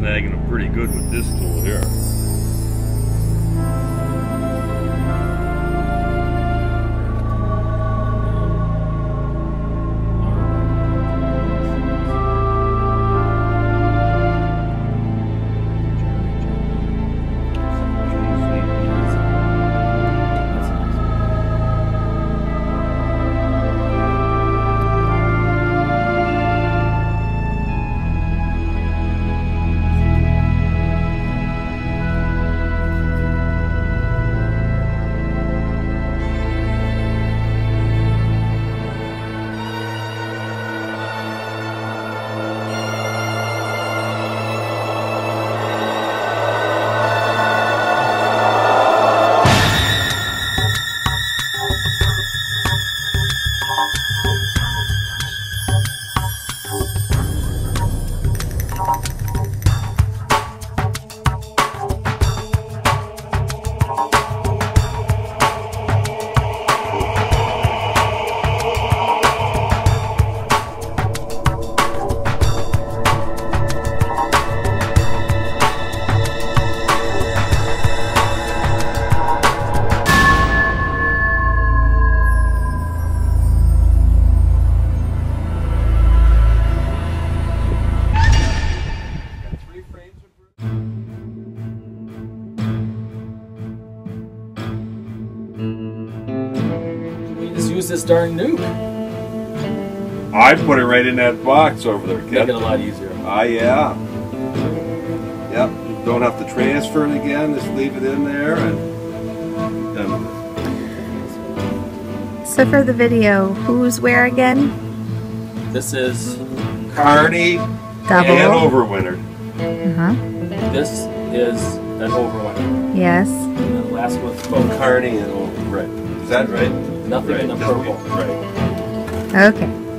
snagging them pretty good with this tool here. This darn nuc. I put it right in that box over there, Make it a Ken. lot easier. Ah, yeah. Yep, don't have to transfer it again, just leave it in there and done with So for the video, who's where again? This is it. Carni and Double. Overwinter. Uh-huh. this is an overwinter. Yes. And the last one's both. Carni and Over, right. Is that right? Nothing Right, in the just purple. Right. Okay.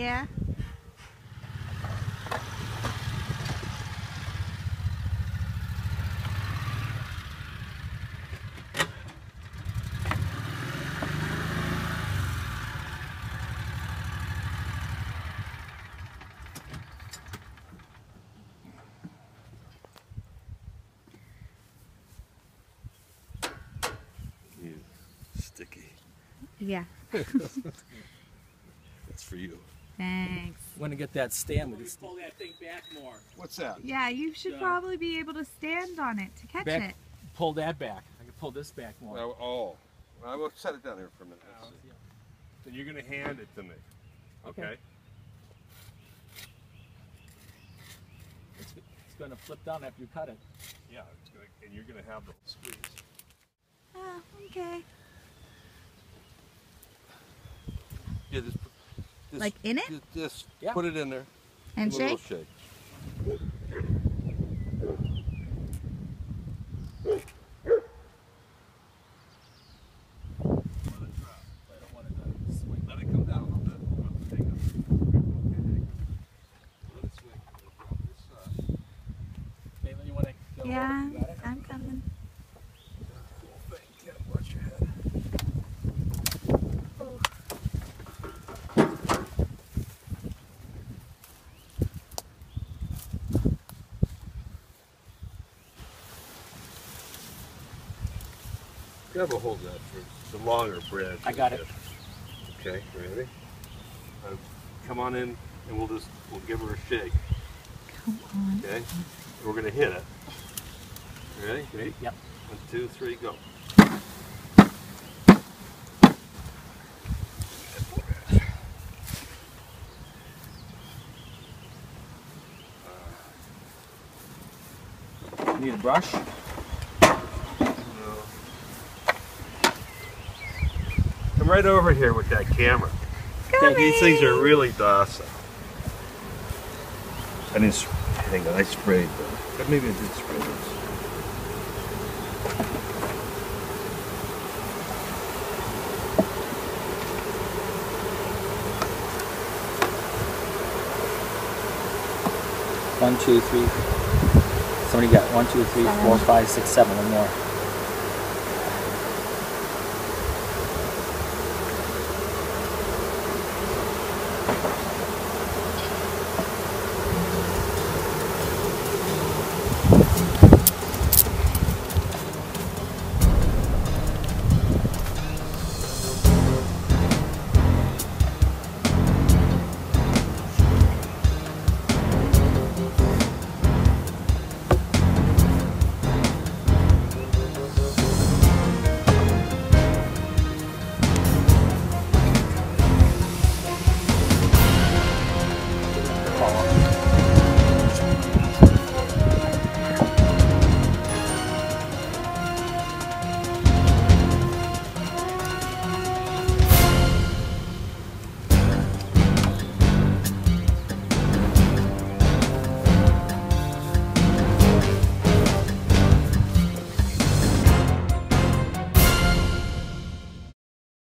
Yeah. you sticky. Yeah. That's for you. Thanks. Want to get that stand? We just Pull that thing back more. What's that? Yeah, you should Yeah. probably be able to stand on it to catch Back- it. pull that back. I can pull this back more. Well, oh, I will set it down here for a minute. Uh, yeah. Then you're gonna hand it to me. Okay. Okay. It's, it's going to flip down after you cut it. Yeah, it's gonna, and you're gonna have the squeeze. Oh, okay. Yeah, just, just Like in it? Just, just Yeah. put it in there. And Give it a shake? little shake. Let it come down a little bit. Hang on. Let it swing. Drop this side. Caitlin, you want to go Yeah, over? You got it? I'm coming. Yeah, watch your head. Grab a hold that for the longer branch. I got it. Okay, ready? Uh, come on in and we'll just, we'll give her a shake, Come on. okay? We're gonna hit it. Ready? Ready? Yep. One, two, three, go. Need a brush? Come right over here with that camera. These things are really docile. I didn't, s- hang on, I sprayed them. But Maybe I did spray those. One, two, three. Somebody got one, two, three, four, Seven. five, six, seven. More.